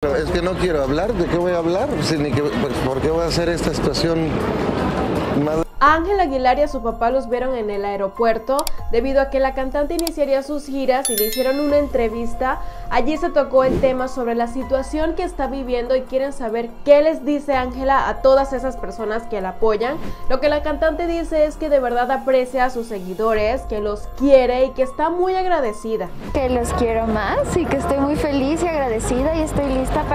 Pero es que no quiero hablar, ¿de qué voy a hablar? Si ni que- pues, ¿Por qué voy a hacer esta situación más Ángel Aguilar y a su papá los vieron en el aeropuerto debido a que la cantante iniciaría sus giras y le hicieron una entrevista. Allí se tocó el tema sobre la situación que está viviendo y quieren saber qué les dice Ángela a todas esas personas que la apoyan. Lo que la cantante dice es que de verdad aprecia a sus seguidores, que los quiere y que está muy agradecida. que los quiero más y que estoy muy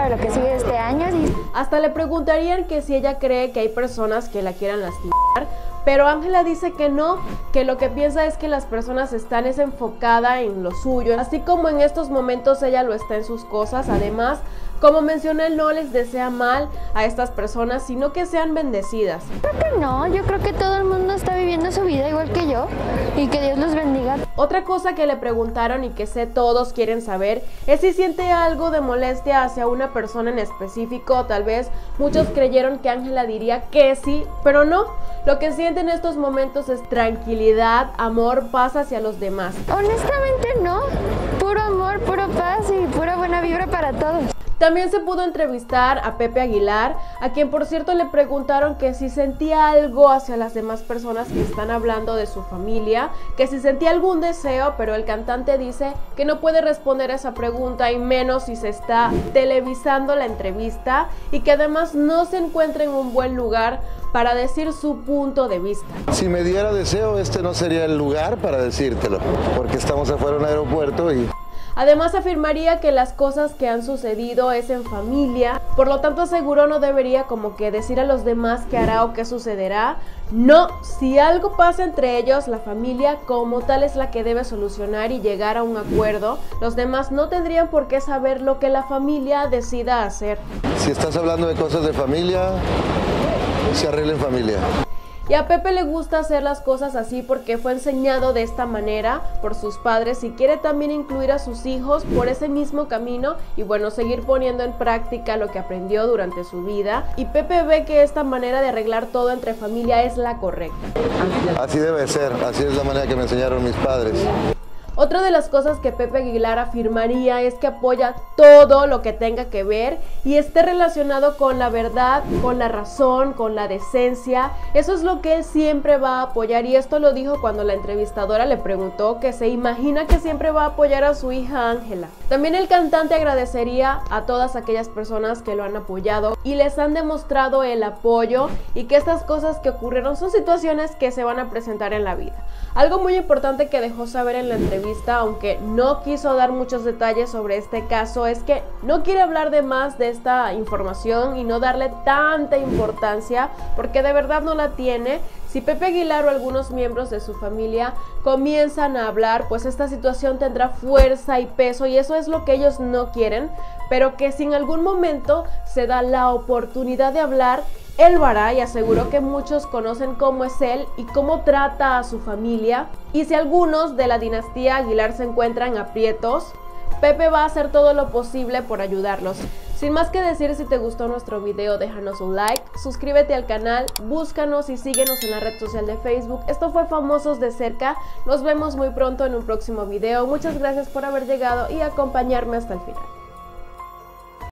lo que sigue este año. Hasta le preguntarían que si ella cree que hay personas que la quieran lastimar, pero Ángela dice que no, que lo que piensa es que las personas están es enfocada en lo suyo, así como en estos momentos ella lo está en sus cosas, además, como mencioné, no les desea mal a estas personas, sino que sean bendecidas. creo que no, yo creo que todo el mundo está viviendo su vida igual que yo y que Dios los bendiga. Otra cosa que le preguntaron y que sé todos quieren saber es si siente algo de molestia hacia una persona en específico. Tal vez muchos creyeron que Ángela diría que sí, pero no. Lo que siente en estos momentos es tranquilidad, amor, paz hacia los demás. Honestamente no, puro amor, puro paz y pura buena vibra para todos. También se pudo entrevistar a Pepe Aguilar, a quien por cierto le preguntaron que si sentía algo hacia las demás personas que están hablando de su familia, que si sentía algún deseo, pero el cantante dice que no puede responder a esa pregunta y menos si se está televisando la entrevista y que además no se encuentra en un buen lugar para decir su punto de vista. Si me diera deseo, este no sería el lugar para decírtelo, porque estamos afuera de un aeropuerto y Además afirmaría que las cosas que han sucedido es en familia, por lo tanto aseguró no debería como que decir a los demás qué hará o qué sucederá. No, si algo pasa entre ellos, la familia como tal es la que debe solucionar y llegar a un acuerdo. Los demás no tendrían por qué saber lo que la familia decida hacer. si estás hablando de cosas de familia, se arregla en familia. Y a Pepe le gusta hacer las cosas así porque fue enseñado de esta manera por sus padres y quiere también incluir a sus hijos por ese mismo camino y bueno, seguir poniendo en práctica lo que aprendió durante su vida. Y Pepe ve que esta manera de arreglar todo entre familia es la correcta. Así debe ser, así es la manera que me enseñaron mis padres. Otra de las cosas que Pepe Aguilar afirmaría es que apoya todo lo que tenga que ver y esté relacionado con la verdad, con la razón, con la decencia. Eso es lo que él siempre va a apoyar y esto lo dijo cuando la entrevistadora le preguntó que se imagina que siempre va a apoyar a su hija Ángela. También el cantante agradecería a todas aquellas personas que lo han apoyado y les han demostrado el apoyo y que estas cosas que ocurrieron son situaciones que se van a presentar en la vida. Algo muy importante que dejó saber en la entrevista, aunque no quiso dar muchos detalles sobre este caso, es que no quiere hablar de más de esta información y no darle tanta importancia porque de verdad no la tiene. Si Pepe Aguilar o algunos miembros de su familia comienzan a hablar, pues esta situación tendrá fuerza y peso y eso es lo que ellos no quieren, pero que si en algún momento se da la oportunidad de hablar, él lo hará y aseguró que muchos conocen cómo es él y cómo trata a su familia. Y si algunos de la dinastía Aguilar se encuentran aprietos, Pepe va a hacer todo lo posible por ayudarlos. Sin más que decir, si te gustó nuestro video, déjanos un like, suscríbete al canal, búscanos y síguenos en la red social de Facebook. Esto fue Famosos de Cerca. Nos vemos muy pronto en un próximo video. Muchas gracias por haber llegado y acompañarme hasta el final.